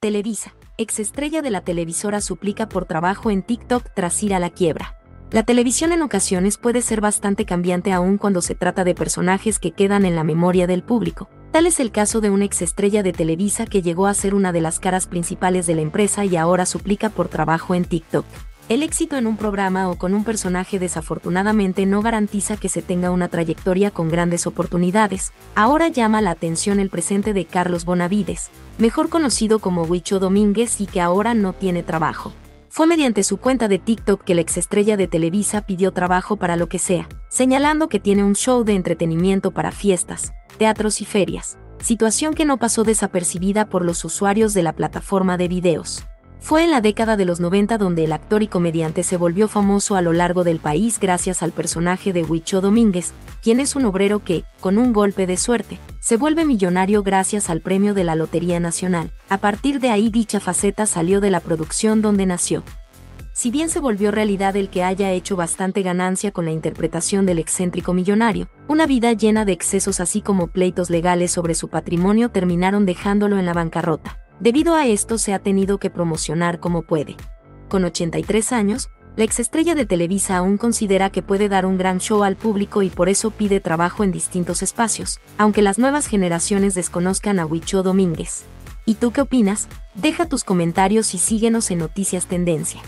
Televisa, exestrella de la televisora suplica por trabajo en TikTok tras ir a la quiebra. La televisión en ocasiones puede ser bastante cambiante aún cuando se trata de personajes que quedan en la memoria del público. Tal es el caso de una exestrella de Televisa que llegó a ser una de las caras principales de la empresa y ahora suplica por trabajo en TikTok. El éxito en un programa o con un personaje desafortunadamente no garantiza que se tenga una trayectoria con grandes oportunidades. Ahora llama la atención el presente de Carlos Bonavides, mejor conocido como Huicho Domínguez y que ahora no tiene trabajo. Fue mediante su cuenta de TikTok que la exestrella de Televisa pidió trabajo para lo que sea, señalando que tiene un show de entretenimiento para fiestas, teatros y ferias, situación que no pasó desapercibida por los usuarios de la plataforma de videos. Fue en la década de los 90 donde el actor y comediante se volvió famoso a lo largo del país gracias al personaje de Huicho Domínguez, quien es un obrero que, con un golpe de suerte, se vuelve millonario gracias al premio de la Lotería Nacional. A partir de ahí dicha faceta salió de la producción donde nació. Si bien se volvió realidad el que haya hecho bastante ganancia con la interpretación del excéntrico millonario, una vida llena de excesos así como pleitos legales sobre su patrimonio terminaron dejándolo en la bancarrota. Debido a esto se ha tenido que promocionar como puede. Con 83 años, la exestrella de Televisa aún considera que puede dar un gran show al público y por eso pide trabajo en distintos espacios, aunque las nuevas generaciones desconozcan a Huicho Domínguez. ¿Y tú qué opinas? Deja tus comentarios y síguenos en Noticias Tendencia.